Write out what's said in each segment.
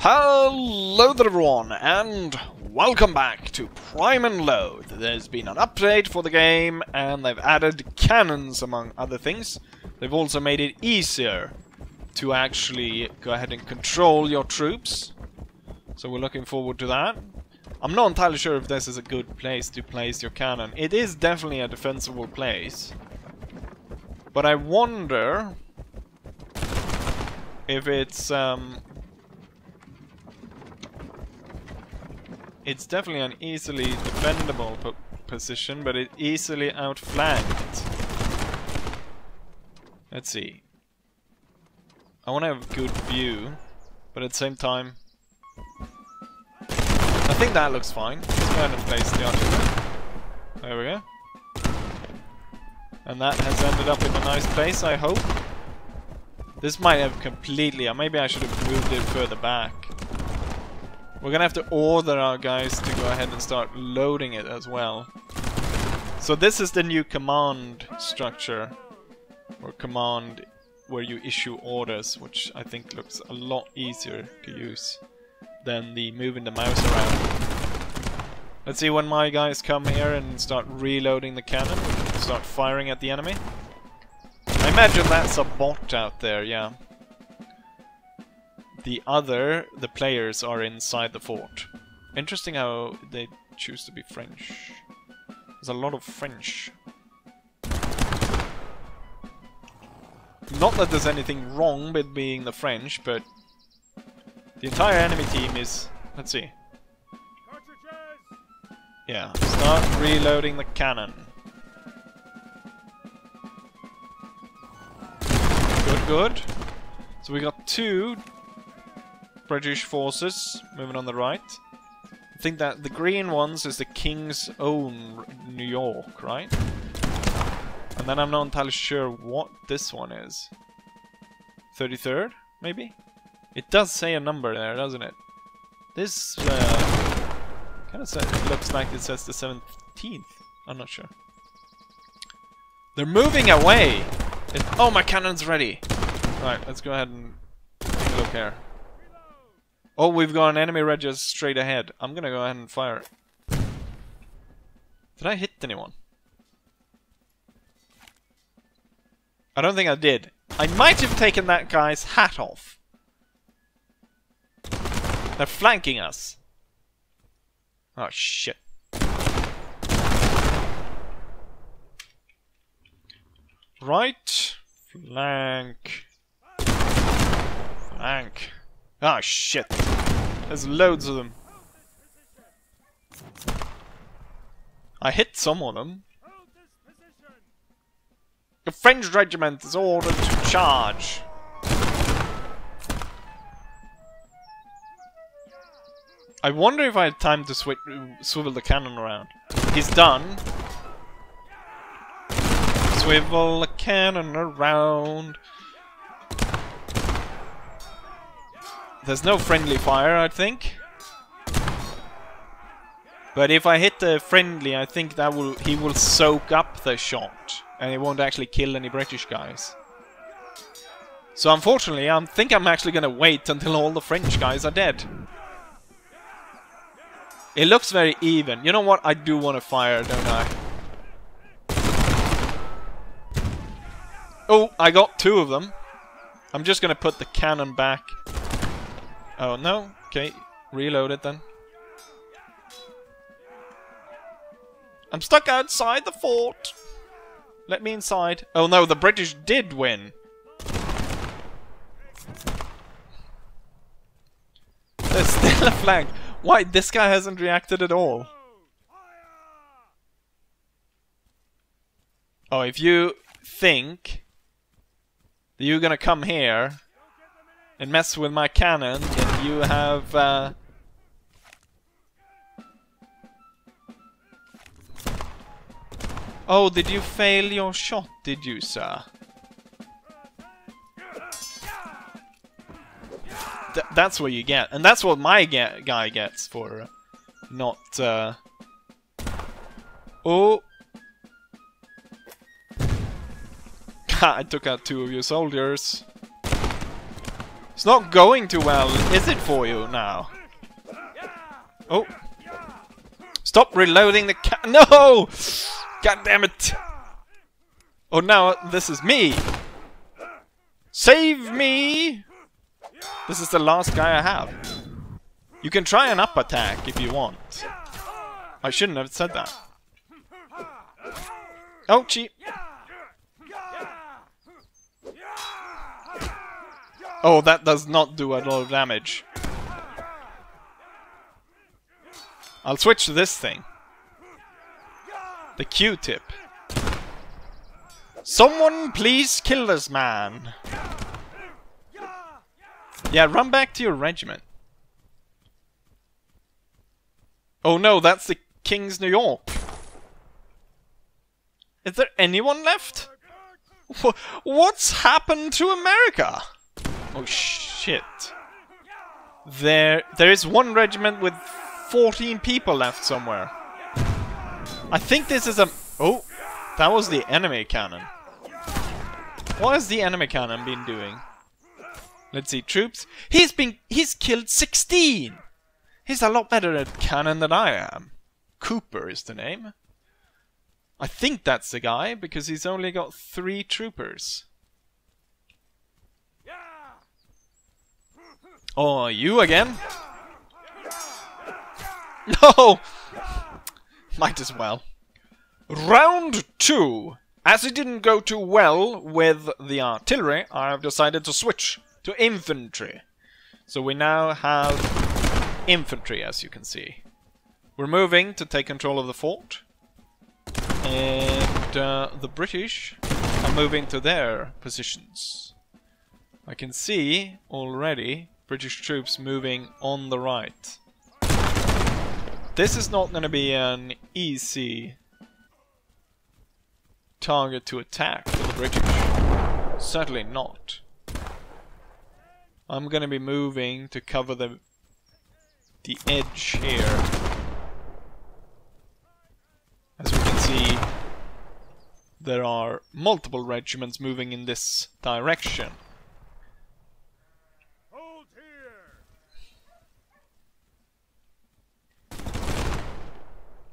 Hello there everyone, and welcome back to Prime and Load. There's been an update for the game, and they've added cannons among other things. They've also made it easier to actually go ahead and control your troops. So we're looking forward to that. I'm not entirely sure if this is a good place to place your cannon. It is definitely a defensible place. But I wonder if it's um, It's definitely an easily defendable po position, but it easily outflanked. Let's see. I want to have a good view, but at the same time... I think that looks fine. Let's go and place the artillery. There we go. And that has ended up in a nice place, I hope. This might have completely... Uh, maybe I should have moved it further back. We're gonna have to order our guys to go ahead and start loading it as well. So this is the new command structure, or command where you issue orders, which I think looks a lot easier to use than the moving the mouse around. Let's see when my guys come here and start reloading the cannon, start firing at the enemy. I imagine that's a bot out there, yeah. The other, the players, are inside the fort. Interesting how they choose to be French. There's a lot of French. Not that there's anything wrong with being the French, but the entire enemy team is... Let's see. Yeah, start reloading the cannon. Good, good. So we got two British forces moving on the right. I think that the green ones is the King's own New York, right? And then I'm not entirely sure what this one is. 33rd, maybe? It does say a number there, doesn't it? This uh, kind of looks like it says the 17th. I'm not sure. They're moving away! Oh, my cannon's ready! Right, let's go ahead and take a look here. Oh, we've got an enemy Regis straight ahead. I'm gonna go ahead and fire. It. Did I hit anyone? I don't think I did. I might have taken that guy's hat off. They're flanking us. Oh, shit. Right. Flank. Flank. Ah, shit. There's loads of them. I hit some of them. The French regiment is ordered to charge. I wonder if I had time to sw swivel the cannon around. He's done. Swivel the cannon around. There's no friendly fire, I think. But if I hit the friendly, I think that will he will soak up the shot. And it won't actually kill any British guys. So unfortunately, I think I'm actually gonna wait until all the French guys are dead. It looks very even. You know what? I do want to fire, don't I? Oh, I got two of them. I'm just gonna put the cannon back Oh, no? Okay, reload it then. I'm stuck outside the fort! Let me inside. Oh no, the British did win! There's still a flank. Why? This guy hasn't reacted at all. Oh, if you think that you're gonna come here and mess with my cannon, you have... Uh, oh, did you fail your shot, did you, sir? Th that's what you get. And that's what my get guy gets for uh, not... Uh... Oh! I took out two of your soldiers. It's not going too well, is it for you now? Oh. Stop reloading the ca- No! God damn it! Oh, now this is me! Save me! This is the last guy I have. You can try an up attack if you want. I shouldn't have said that. Oh, cheap. Oh, that does not do a lot of damage. I'll switch to this thing. The Q-tip. Someone please kill this man. Yeah, run back to your regiment. Oh no, that's the King's New York. Is there anyone left? What's happened to America? Oh shit. There there is one regiment with 14 people left somewhere. I think this is a Oh, that was the enemy cannon. What has the enemy cannon been doing? Let's see, troops. He's been he's killed 16. He's a lot better at cannon than I am. Cooper is the name. I think that's the guy because he's only got 3 troopers. Oh, you again? No! Might as well. Round two. As it didn't go too well with the artillery, I have decided to switch to infantry. So we now have infantry, as you can see. We're moving to take control of the fort. And uh, the British are moving to their positions. I can see already British troops moving on the right. This is not going to be an easy target to attack for the British. Certainly not. I'm going to be moving to cover the the edge here. As we can see, there are multiple regiments moving in this direction.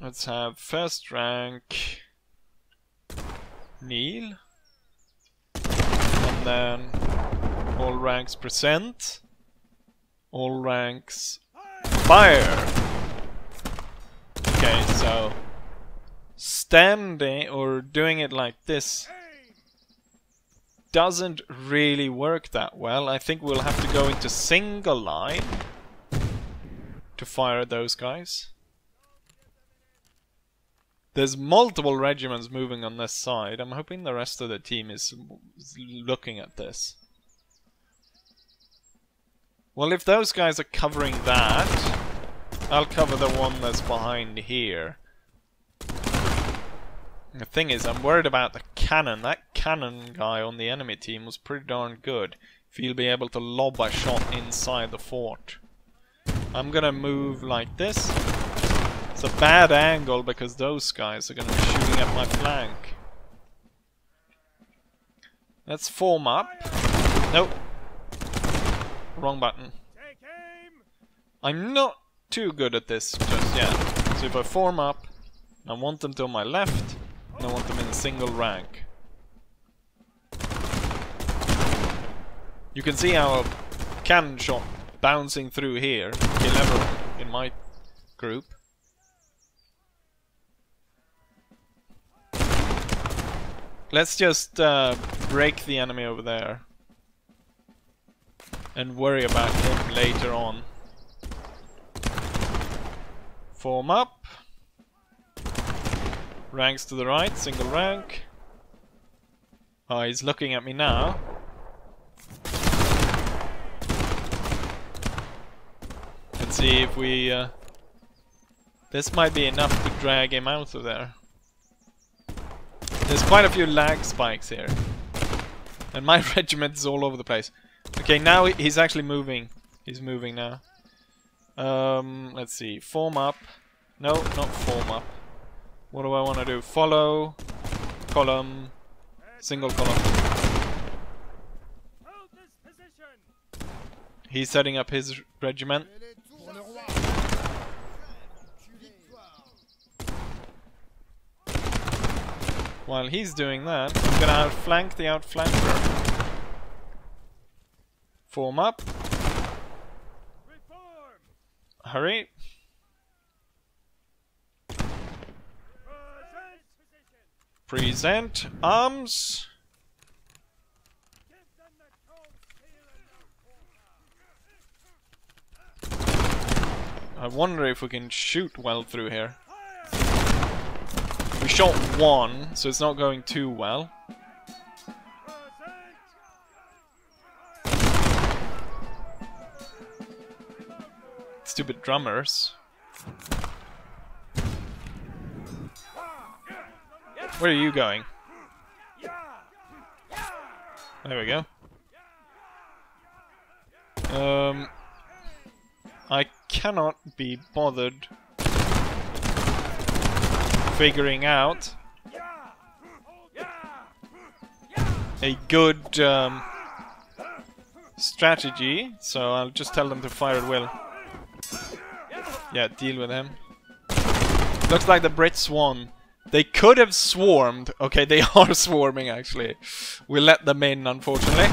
Let's have first rank kneel. And then all ranks present. All ranks fire. Okay, so standing or doing it like this doesn't really work that well. I think we'll have to go into single line to fire those guys. There's multiple regiments moving on this side. I'm hoping the rest of the team is looking at this. Well, if those guys are covering that, I'll cover the one that's behind here. The thing is, I'm worried about the cannon. That cannon guy on the enemy team was pretty darn good. If he'll be able to lob a shot inside the fort. I'm gonna move like this. It's a bad angle because those guys are going to be shooting at my flank. Let's form up. Nope. Wrong button. I'm not too good at this just yet. So if I form up, I want them to my left, and I want them in a single rank. You can see our cannon shot bouncing through here, kill everyone in my group. Let's just uh, break the enemy over there. And worry about him later on. Form up. Ranks to the right, single rank. Oh, he's looking at me now. Let's see if we... Uh, this might be enough to drag him out of there. There's quite a few lag spikes here. And my regiment is all over the place. Okay, now he's actually moving. He's moving now. Um, let's see. Form up. No, not form up. What do I want to do? Follow. Column. Single column. He's setting up his regiment. While he's doing that, I'm gonna outflank the outflanker. Form up. Hurry. Present arms. I wonder if we can shoot well through here. We shot one, so it's not going too well. Stupid drummers. Where are you going? There we go. Um, I cannot be bothered figuring out a good um, strategy, so I'll just tell them to fire at will. Yeah, deal with him. Looks like the Brits won. They could have swarmed. Okay, they are swarming actually. We let them in, unfortunately.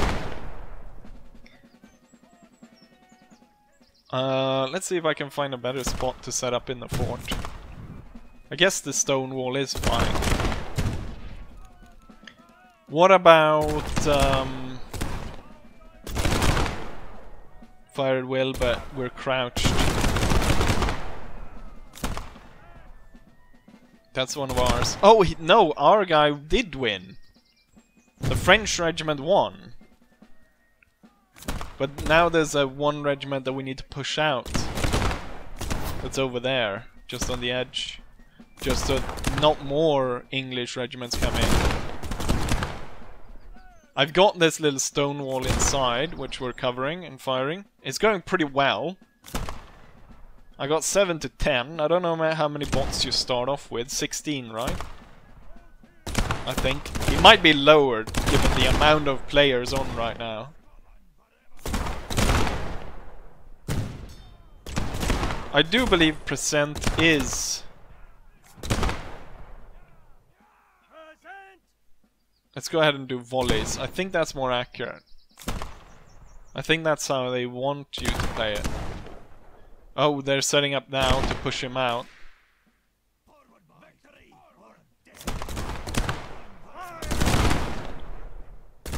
Uh, let's see if I can find a better spot to set up in the fort. I guess the stone wall is fine. What about um, fire at will, but we're crouched. That's one of ours. Oh he, no, our guy did win. The French regiment won. But now there's a one regiment that we need to push out. That's over there, just on the edge. Just so not more English regiments come in. I've got this little stone wall inside, which we're covering and firing. It's going pretty well. I got 7 to 10. I don't know how many bots you start off with. 16, right? I think. It might be lowered, given the amount of players on right now. I do believe percent is... Let's go ahead and do volleys. I think that's more accurate. I think that's how they want you to play it. Oh, they're setting up now to push him out.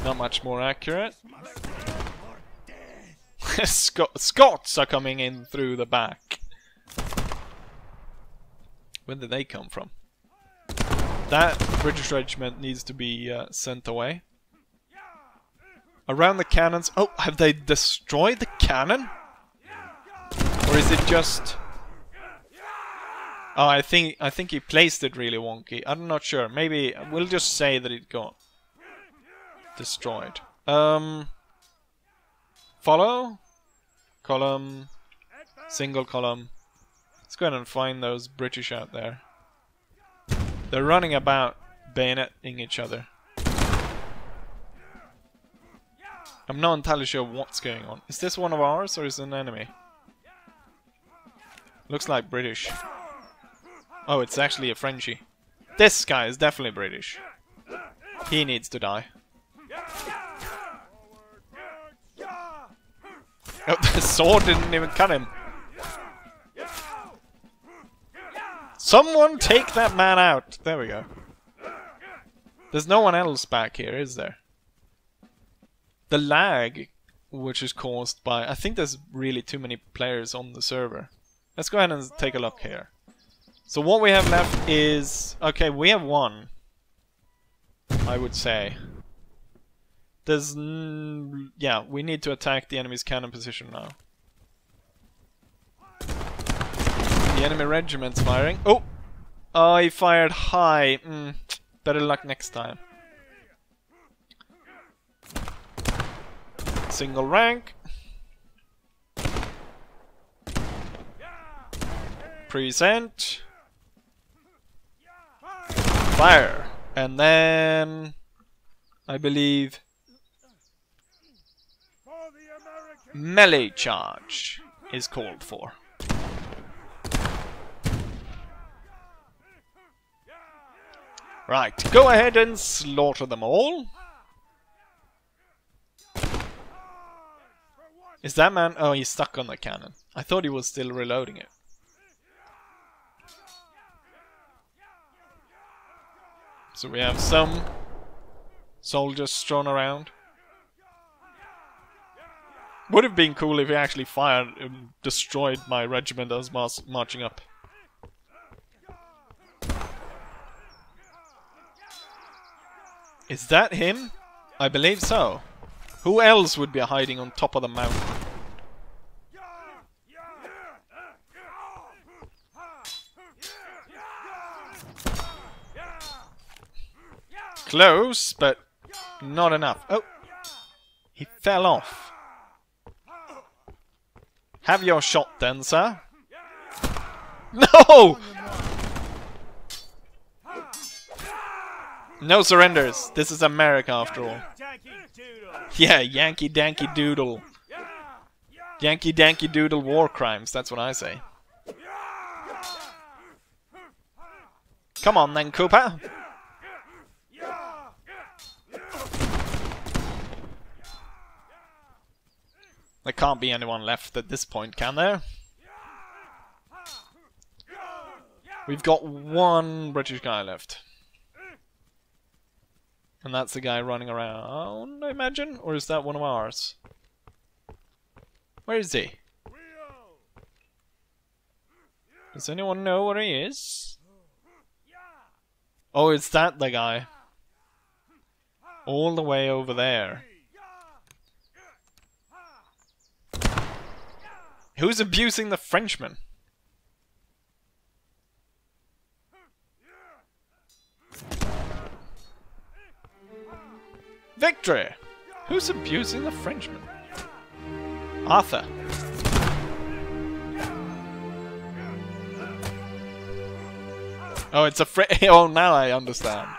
Not much more accurate. Scot Scots are coming in through the back. Where did they come from? That British regiment needs to be uh, sent away. Around the cannons. Oh, have they destroyed the cannon? Or is it just... Oh, I think I think he placed it really wonky. I'm not sure. Maybe we'll just say that it got destroyed. Um, follow, column, single column. Let's go ahead and find those British out there. They're running about, bayoneting each other. I'm not entirely sure what's going on. Is this one of ours or is it an enemy? Looks like British. Oh, it's actually a Frenchie. This guy is definitely British. He needs to die. Oh, the sword didn't even cut him. Someone take that man out! There we go. There's no one else back here, is there? The lag, which is caused by... I think there's really too many players on the server. Let's go ahead and take a look here. So what we have left is... Okay, we have one. I would say. There's... yeah, we need to attack the enemy's cannon position now. Enemy regiment's firing. Oh! Oh, he fired high. Mm, better luck next time. Single rank. Present. Fire. And then... I believe... melee charge is called for. Right, go ahead and slaughter them all. Is that man... Oh, he's stuck on the cannon. I thought he was still reloading it. So we have some soldiers strewn around. Would have been cool if he actually fired and destroyed my regiment as was marching up. Is that him? I believe so. Who else would be hiding on top of the mountain? Close, but not enough. Oh! He fell off. Have your shot then, sir. No! No surrenders. This is America after all. Yeah, Yankee Danky Doodle. Yankee Danky Doodle war crimes, that's what I say. Come on then, Cooper. There can't be anyone left at this point, can there? We've got one British guy left. And that's the guy running around, I imagine? Or is that one of ours? Where is he? Does anyone know where he is? Oh, is that the guy? All the way over there. Who's abusing the Frenchman? Victory! Who's abusing the Frenchman? Arthur. Oh, it's a Fre- Oh, now I understand.